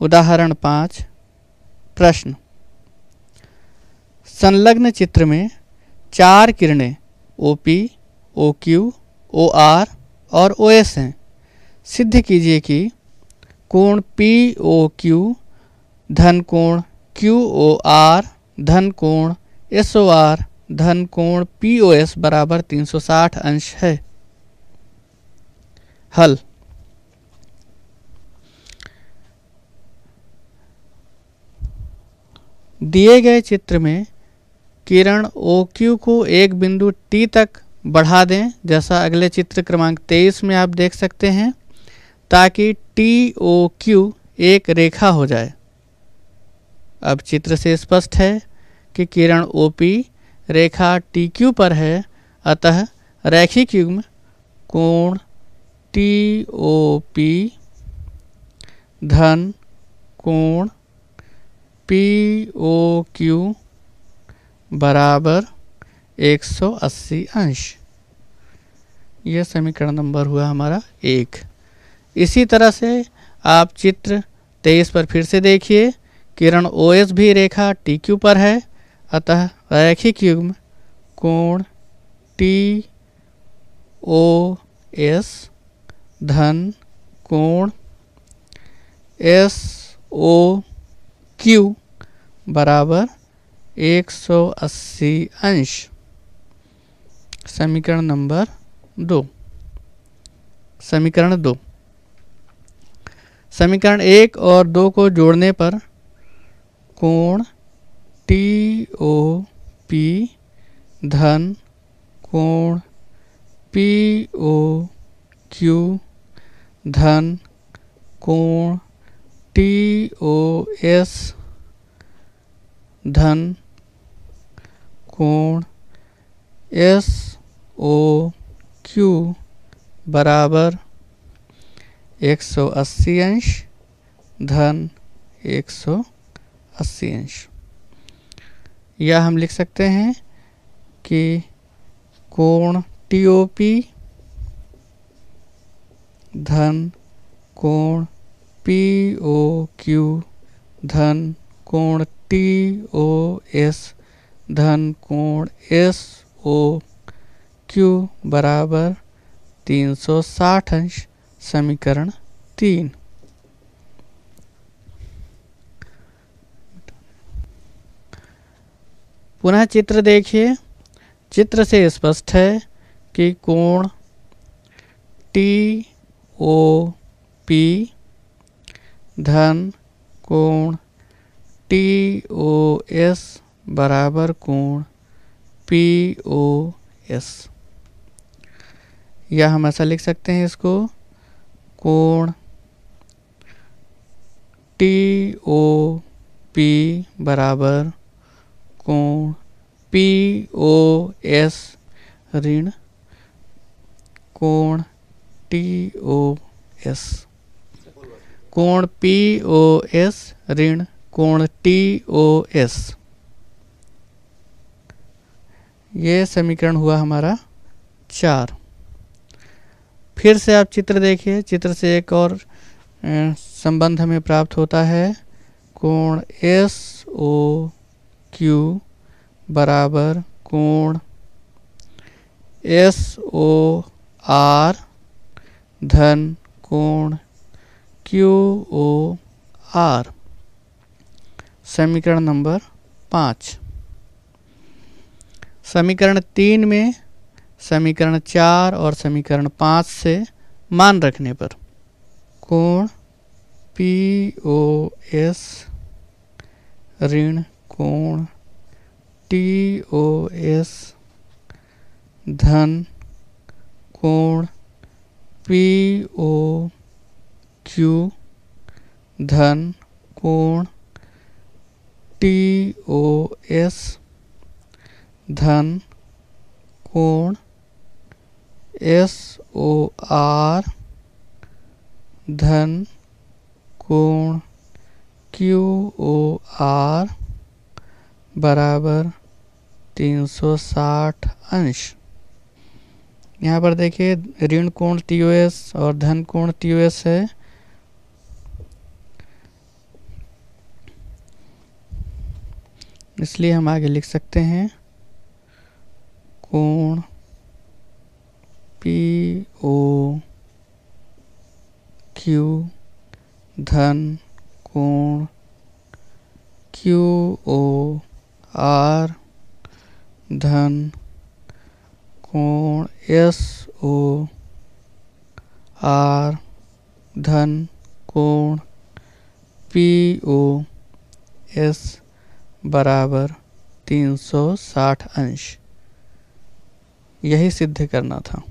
उदाहरण पाँच, प्रश्न। संलग्न चित्र में चार किरणें O P O Q O R और ओ एस हैं। सिद्ध कीजिए कि कोण पी ओ क्यू धन कोण क्यू ओ आर धन कोण एस ओ आर धन कोण पी ओ एस बराबर 360 अंश है। हल। दिए गए चित्र में किरण ओ क्यू को एक बिंदु टी तक बढ़ा दें, जैसा अगले चित्र क्रमांक तेईस में आप देख सकते हैं, ताकि टी ओ क्यू एक रेखा हो जाए। अब चित्र से स्पष्ट है कि किरण ओ पी रेखा टी क्यू पर है, अतः रैखिक युग्म कोण टी ओ पी धन कोण पी ओ क्यू बराबर 180 अंश। यह समीकरण नंबर हुआ हमारा एक। इसी तरह से आप चित्र तेईस पर फिर से देखिए, किरण ओ एस भी रेखा टी क्यू पर है, अतः रैखिक युग्म कोण टी ओ एस धन कोण एस ओ क्यू बराबर 180 अंश। समीकरण नंबर दो। समीकरण दो। समीकरण एक और दो को जोड़ने पर कोण टी ओ पी धन कोण पी ओ क्यू धन कोण टी ओ एस धन, कोण, एस, ओ, क्यू, बराबर 180 अंश, धन 180 अंश। या हम लिख सकते हैं कि कोण, टी ओ पी, धन, कोण, पी ओ क्यू, धन कोण टी ओ एस धन कोण एस ओ क्यू बराबर 360 अंश, समीकरण तीन। पुनः चित्र देखिए। चित्र से स्पष्ट है कि कोण टी ओ पी, धन कोण टी ओ एस बराबर कोण पी ओ एस या हम ऐसा लिख सकते हैं इसको? कोण टी ओ पी बराबर कोण पी ओ एस ऋण कोण टी ओ एस कोण पी ओ एस ऋण कोण टी ओ एस। ये समीकरण हुआ हमारा चार। फिर से आप चित्र देखिए, चित्र से एक और संबंध हमें प्राप्त होता है। कोण एस ओ क्यू बराबर कोण एस ओ आर धन कोण क्यू ओ आर। समीकरण नंबर पाँच। समीकरण तीन में समीकरण चार और समीकरण पाँच से मान रखने पर कोण पी ओ एस ऋण कोण टी ओ एस धन कोण पी ओ क्यू धन कोण टी ओ एस धन, कोण एस ओ आर धन, कोण क्यू ओ आर बराबर 360 अंश। यहाँ पर देखिए, ऋण कोण टी ओ एस और धन कोण टी ओ एस है। इसलिए हम आगे लिख सकते हैं, कोण पी ओ क्यू धन कोण क्यू ओ आर धन कोण एस ओ आर धन कोण पी ओ एस बराबर 360 अंश। यही सिद्ध करना था।